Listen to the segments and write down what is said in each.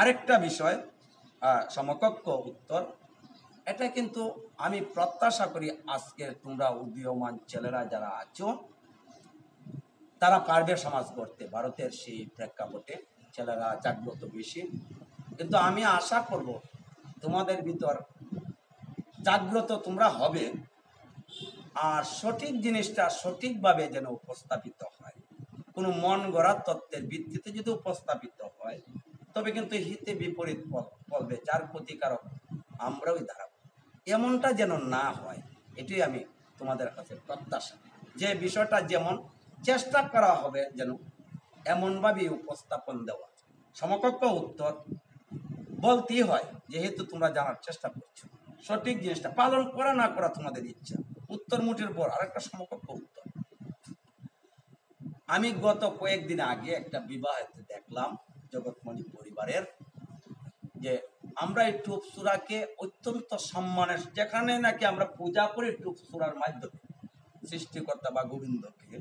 আরেকটা বিষয় সমকক্ষ উত্তর। এটা কিন্তু আমি প্রত্যাশা করি আজকে তোমরা উদীয়মান ছেলেরা যারা আছো, তারা পারবে সমাজ গড়তে, ভারতের সেই প্রেক্ষাপটে ছেলেরা জাগ্রত বেশি। কিন্তু আমি আশা করব তোমাদের ভিতর জাগ্রত তোমরা হবে, আর সঠিক জিনিসটা সঠিকভাবে যেন উপস্থাপিত হয়। কোনো মন গড়া তত্ত্বের ভিত্তিতে যদি উপস্থাপিত হয় তবে কিন্তু হিতে বিপরীত ফল- ফলবে যার ক্ষতিকারক আমরাই দাঁড়াবো এমনটা যেন না হয়, এটাই আমি তোমাদের কাছে প্রত্যাশা। যে বিষয়টা যেমন চেষ্টা করা হবে যেন এমনভাবেই উপস্থাপন দেওয়া সমকক্ষ উত্তর বলতেই হয়, যেহেতু তোমরা জানার চেষ্টা করছ। সঠিক জিনিসটা পালন করা না করা তোমাদের ইচ্ছা। উত্তর মুঠের পর আরেকটা সমকক্ষ উত্তর। আমি গত কয়েকদিন আগে একটা বিবাহেতে দেখলাম জগৎমণি পরিবারের যে আমরা এই টুপ সুরাকে অত্যন্ত সম্মানের, যেখানে নাকি আমরা পূজা করি টুপ সুরার মাধ্যমে, সৃষ্টিকর্তা বা গোবিন্দকে।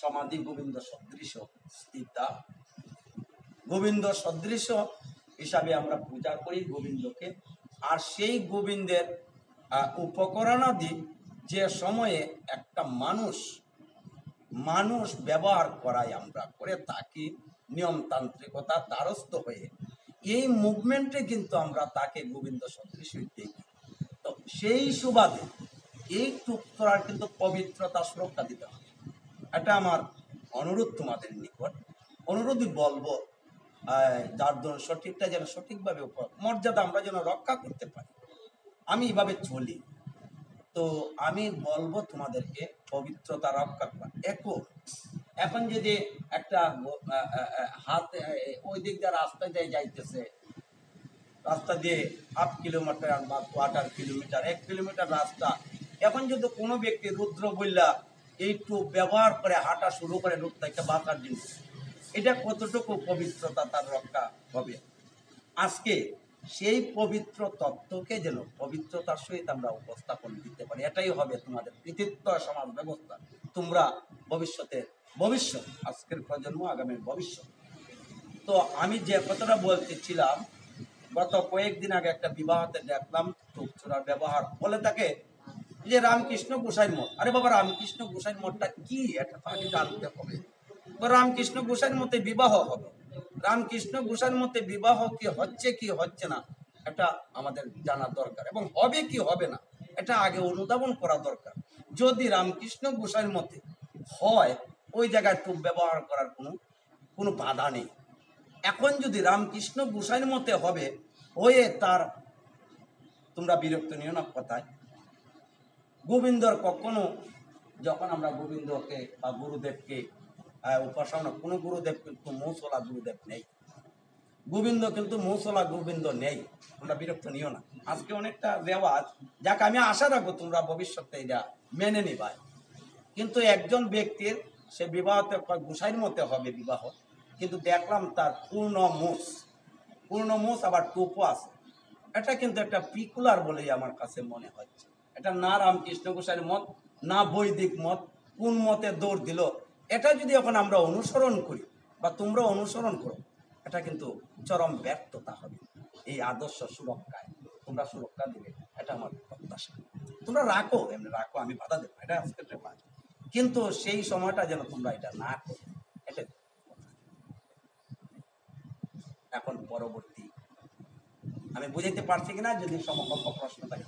সমাধি গোবিন্দ সদৃশ স্থিতা। গোবিন্দ সদৃশ হিসাবে আমরা পূজা করি গোবিন্দকে। আর সেই গোবিন্দের উপকরণাদি যে সময়ে একটা মানুষ মানুষ ব্যবহার করাই আমরা করে তাকে নিয়মতান্ত্রিকতা দ্বারস্থ হয়ে এই মুভমেন্টে কিন্তু আমরা তাকে গোবিন্দ সদৃশ দেখি। তো সেই সুবাদে এই টুকরার কিন্তু পবিত্রতা সুরক্ষা দিতে হবে। এটা আমার অনুরোধ তোমাদের নিকট। অনুরোধই বলব যার জন্য সঠিকটা যেন সঠিকভাবে মর্যাদা আমরা যেন রক্ষা করতে পারি। আমি এভাবে চলি। তো আমি বলব তোমাদেরকে পবিত্রতা রক্ষা করা। এখন এখন যদি একটা হাত ওই দিক দিয়ে রাস্তা দিয়ে যাইতেছে, রাস্তা দিয়ে হাফ কিলোমিটার বা কোয়ার্টার কিলোমিটার, এক কিলোমিটার রাস্তা, এখন যদি কোনো ব্যক্তি রুদ্র বললা এইটু ব্যবহার করে হাঁটা শুরু করে রূপ থেকে বাঁকার জিনিস এটা কতটুকু পবিত্রতা তার রক্ষা হবে? আজকে সেই পবিত্র তত্ত্বকে যেন পবিত্রতার সহিত আমরা উপস্থাপন দিতে পারি, এটাই হবে তোমাদের কৃতিত্ব সমাজ ব্যবস্থা। তোমরা ভবিষ্যতে ভবিষ্যৎ, আজকের প্রজন্ম, আগামীর ভবিষ্যৎ। তো আমি যে কথাটা বলতেছিলাম, গত কয়েকদিন আগে একটা বিবাহতে দেখলাম টুকচুরার ব্যবহার বলে তাকে যে রামকৃষ্ণ গোসাইর মঠ। আরে বাবা, রামকৃষ্ণ গোসাইর মঠটা কি? এটা তো জানতে হবে। রামকৃষ্ণ গোসাইর মতে বিবাহ হবে। রামকৃষ্ণ গোসাইর মতে বিবাহ কি হচ্ছে কি হচ্ছে না, এটা আমাদের জানা দরকার। এবং হবে কি হবে না, এটা আগে অনুধাবন করা দরকার। যদি রামকৃষ্ণ গোসাইর মতে হয় ওই জায়গায় টুপ ব্যবহার করার কোনো কোনো বাধা নেই। এখন যদি রামকৃষ্ণ গোসাইর মতে হবে, হয়ে তার, তোমরা বিরক্ত নিও না কথায়। গোবিন্দর কখনো যখন আমরা গোবিন্দকে বা গুরুদেবকে উপাসনা, কোনো গুরুদেব কিন্তু মৌসলা গুরুদেব নেই। গোবিন্দ কিন্তু মৌসলা গোবিন্দ নেই। তোমরা বিরক্ত নিও না। আজকে অনেকটা রেওয়াজ যাকে, আমি আশা রাখব তোমরা ভবিষ্যতে এটা মেনে নিবাই। কিন্তু একজন ব্যক্তির সে বিবাহতে গুসাইর মতে হবে বিবাহ। কিন্তু দেখলাম তার পূর্ণ মুস। পূর্ণ মুস, আবার টুপো আছে। এটা কিন্তু একটা পিকুলার বলেই আমার কাছে মনে হচ্ছে। এটা না রামকৃষ্ণ গোসাইর মত, না বৈদিক মত, কোন মতে দৌড় দিল। এটা যদি এখন আমরা অনুসরণ করি বা তোমরা অনুসরণ করো, এটা কিন্তু চরম ব্যর্থতা হবে। এই আদর্শ সুরক্ষায় তোমরা সুরক্ষা দিবে, এটা আমার প্রত্যাশা। তোমরা রাখো, এমনি রাখো, আমি বাধা দেবো এটা আজকের কিন্তু সেই সময়টা যেন তোমরা এটা না এখন পরবর্তী আমি বুঝাইতে পারছি কিনা যদি সমকক্ষ প্রশ্ন থাকে